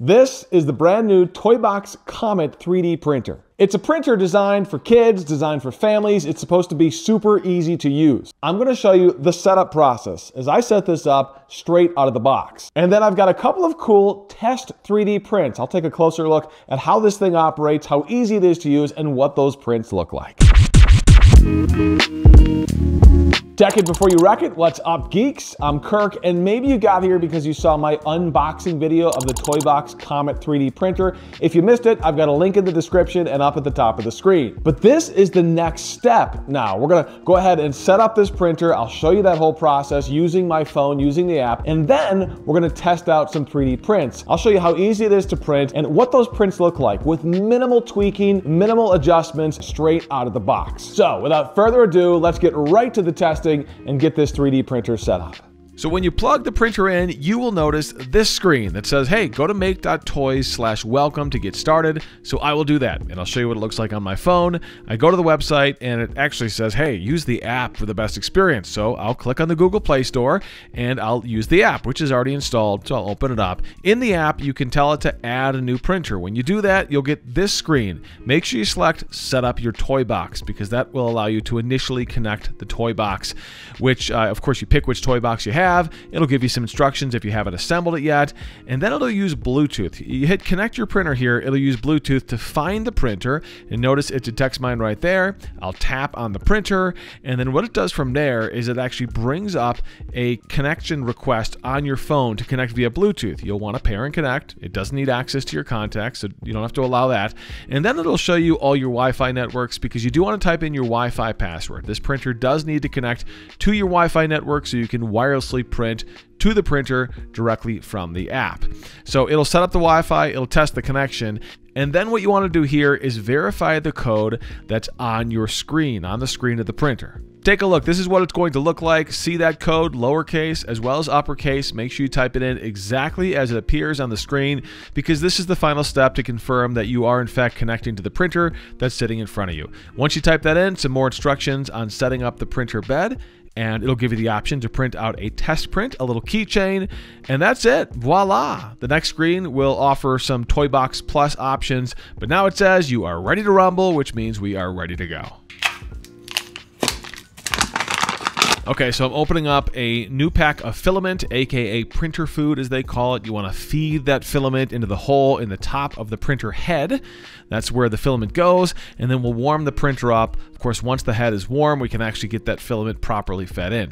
This is the brand new Toybox Comet 3D printer. It's a printer designed for kids, designed for families. It's supposed to be super easy to use. I'm gonna show you the setup process as I set this up straight out of the box. And then I've got a couple of cool test 3D prints. I'll take a closer look at how this thing operates, how easy it is to use, and what those prints look like. Tech it before you wreck it. What's up, geeks? I'm Kirk, and maybe you got here because you saw my unboxing video of the Toybox Comet 3D printer. If you missed it, I've got a link in the description and up at the top of the screen. But this is the next step now. We're gonna go ahead and set up this printer. I'll show you that whole process using my phone, using the app, and then we're gonna test out some 3D prints. I'll show you how easy it is to print and what those prints look like with minimal tweaking, minimal adjustments straight out of the box. So without further ado, let's get right to the testing testing and get this 3D printer set up. So when you plug the printer in, you will notice this screen that says, hey, go to make.toys slash welcome to get started. So I will do that and I'll show you what it looks like on my phone. I go to the website and it actually says, hey, use the app for the best experience. So I'll click on the Google Play Store and I'll use the app, which is already installed. So I'll open it up. In the app, you can tell it to add a new printer. When you do that, you'll get this screen. Make sure you select set up your toy box because that will allow you to initially connect the toy box, which uh, of course you pick which toy box you have have. It'll give you some instructions if you haven't assembled it yet. And then it'll use Bluetooth. You hit connect your printer here, it'll use Bluetooth to find the printer. And notice it detects mine right there. I'll tap on the printer. And then what it does from there is it actually brings up a connection request on your phone to connect via Bluetooth. You'll want to pair and connect. It doesn't need access to your contacts, so you don't have to allow that. And then it'll show you all your Wi-Fi networks because you do want to type in your Wi-Fi password. This printer does need to connect to your Wi-Fi network so you can wirelessly print to the printer directly from the app. So it'll set up the Wi-Fi, it'll test the connection, and then what you want to do here is verify the code that's on your screen, on the screen of the printer. Take a look. This is what it's going to look like. See that code, lowercase as well as uppercase. Make sure you type it in exactly as it appears on the screen because this is the final step to confirm that you are in fact connecting to the printer that's sitting in front of you. Once you type that in, some more instructions on setting up the printer bed and it'll give you the option to print out a test print, a little keychain, and that's it. Voila! The next screen will offer some Toybox Plus options, but now it says you are ready to rumble, which means we are ready to go. Okay, so I'm opening up a new pack of filament, aka printer food as they call it. You want to feed that filament into the hole in the top of the printer head. That's where the filament goes, and then we'll warm the printer up. Of course, once the head is warm, we can actually get that filament properly fed in.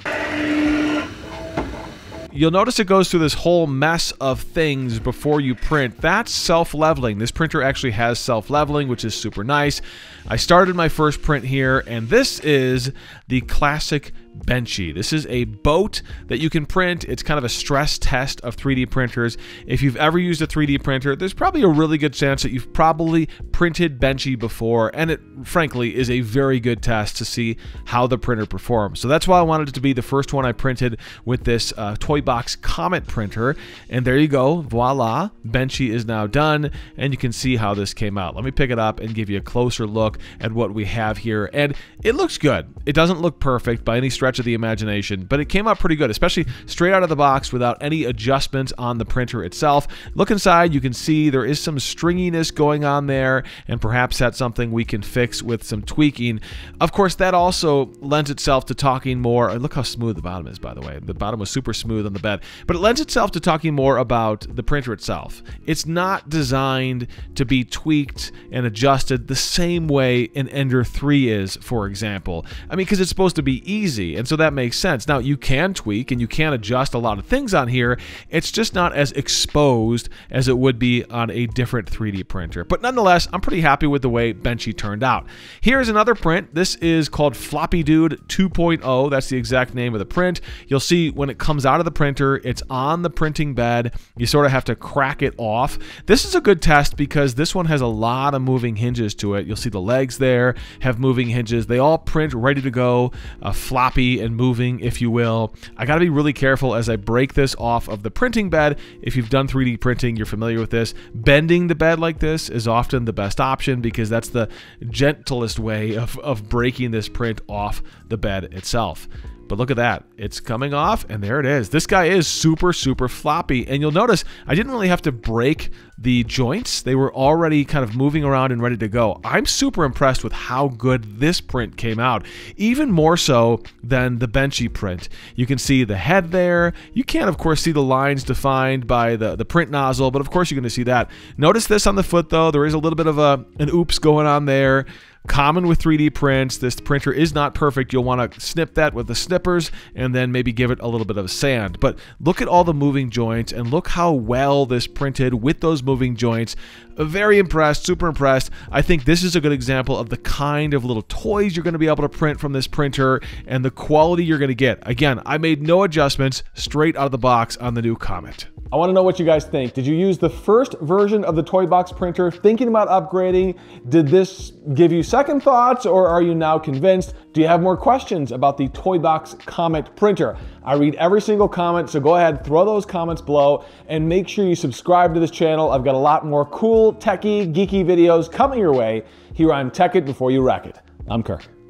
You'll notice it goes through this whole mess of things before you print. That's self-leveling. This printer actually has self-leveling, which is super nice. I started my first print here, and this is the classic Benchy. This is a boat that you can print. It's kind of a stress test of 3D printers. If you've ever used a 3D printer, there's probably a really good chance that you've probably printed Benchy before, and it frankly is a very good test to see how the printer performs. So that's why I wanted it to be the first one I printed with this uh, Toybox Comet printer. And there you go, voila, Benchy is now done, and you can see how this came out. Let me pick it up and give you a closer look at what we have here. And it looks good. It doesn't look perfect by any stretch of the imagination, but it came out pretty good, especially straight out of the box without any adjustments on the printer itself. Look inside, you can see there is some stringiness going on there, and perhaps that's something we can fix with some tweaking. Of course, that also lends itself to talking more. Look how smooth the bottom is, by the way. The bottom was super smooth on the bed, but it lends itself to talking more about the printer itself. It's not designed to be tweaked and adjusted the same way an Ender 3 is, for example. I mean, because it's supposed to be easy and so that makes sense. Now, you can tweak and you can adjust a lot of things on here. It's just not as exposed as it would be on a different 3D printer. But nonetheless, I'm pretty happy with the way Benchy turned out. Here's another print. This is called Floppy Dude 2.0. That's the exact name of the print. You'll see when it comes out of the printer, it's on the printing bed. You sort of have to crack it off. This is a good test because this one has a lot of moving hinges to it. You'll see the legs there have moving hinges. They all print ready to go, uh, floppy and moving, if you will. I got to be really careful as I break this off of the printing bed. If you've done 3D printing, you're familiar with this. Bending the bed like this is often the best option because that's the gentlest way of, of breaking this print off the bed itself. But look at that. It's coming off, and there it is. This guy is super, super floppy. And you'll notice I didn't really have to break the joints. They were already kind of moving around and ready to go. I'm super impressed with how good this print came out, even more so than the Benchy print. You can see the head there. You can't, of course, see the lines defined by the, the print nozzle, but of course you're going to see that. Notice this on the foot, though. There is a little bit of a an oops going on there. Common with 3D prints, this printer is not perfect. You'll want to snip that with the snippers and then maybe give it a little bit of sand. But look at all the moving joints and look how well this printed with those moving joints. Uh, very impressed, super impressed. I think this is a good example of the kind of little toys you're going to be able to print from this printer and the quality you're going to get. Again, I made no adjustments straight out of the box on the new Comet. I want to know what you guys think. Did you use the first version of the Toybox printer thinking about upgrading? Did this give you second thoughts or are you now convinced? Do you have more questions about the Toybox Comet printer? I read every single comment, so go ahead, throw those comments below and make sure you subscribe to this channel. I've got a lot more cool, techie, geeky videos coming your way here on Tech It Before You Wreck It. I'm Kirk.